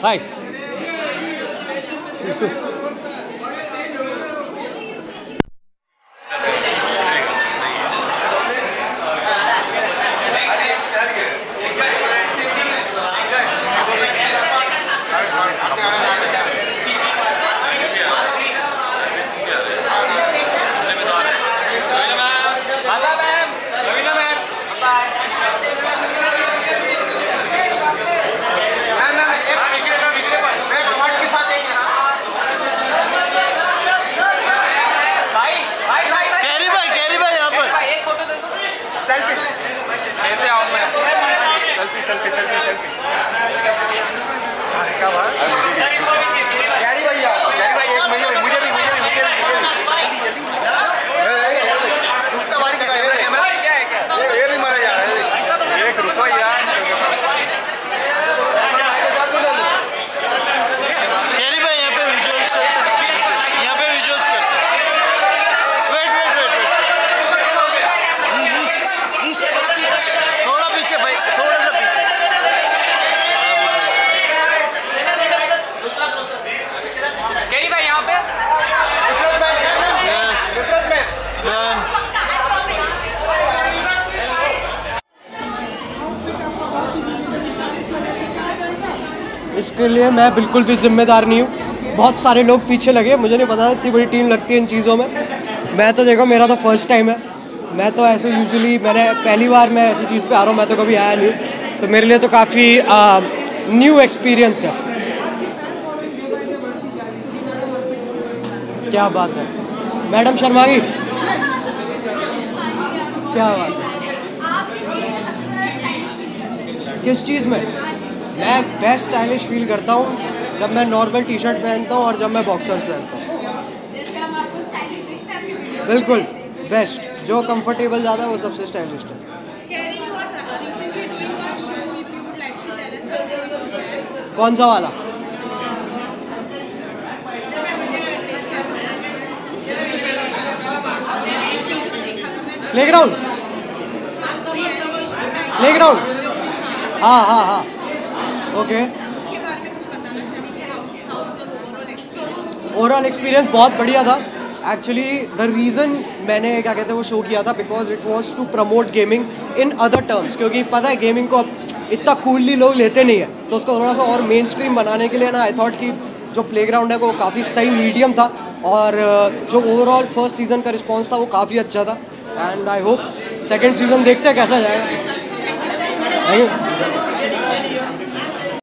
Hi. कैसे आऊँ मैं यारी भैया यारी भाई एक मुझे भी मुझे भी मुझे भी मुझे भी जल्दी जल्दी उसका बारी का ये ये भी मारा जा रहा है एक रुको यार कैरी भाई यहाँ पे विजुअल्स कर यहाँ पे विजुअल्स कर वेट वेट वेट वेट थोड़ा पीछे भाई थोड़ा सा पीछे कैरी भाई यहाँ पे? इसके लिए मैं बिल्कुल भी जिम्मेदार नहीं हूँ। बहुत सारे लोग पीछे लगे मुझे नहीं पता इतनी बड़ी टीम लगती है इन चीज़ों में। मैं तो देखो मेरा तो फ़र्स्ट टाइम है। मैं तो ऐसे यूजुअली मैंने पहली बार मैं ऐसी चीज़ पे आ रहा हूँ मैं तो कभी आया नहीं हूँ। तो मेरे लिए तो काफ़ी न्यू एक्सपीरियंस है। क्या बात है। मैडम शर्मा जी क्या बात है। किस चीज़ में? मैं बेस्ट स्टाइलिश फील करता हूँ, जब मैं नॉर्मल टी शर्ट पहनता हूँ और जब मैं बॉक्सर्स पहनता हूँ। बिल्कुल बेस्ट जो कंफर्टेबल ज़्यादा है, वो सबसे स्टाइलिश है। कौन सा वाला? प्ले ग्राउंड प्ले ग्राउंड हाँ हाँ हाँ ओके ओवरऑल एक्सपीरियंस बहुत बढ़िया था. एक्चुअली द रीज़न मैंने, क्या कहते हैं, वो शो किया था because it was to promote gaming in other terms क्योंकि पता है गेमिंग को अब इतना कूलली लोग लेते नहीं है. तो उसको थोड़ा सा और मेन स्ट्रीम बनाने के लिए ना आई थॉट कि जो प्ले ग्राउंड है, वो काफ़ी सही मीडियम था. और, जो ओवरऑल फ़र्स्ट सीज़न का रिस्पॉन्स था, वो काफ़ी अच्छा था. And I hope second season देखते हैं कैसा you.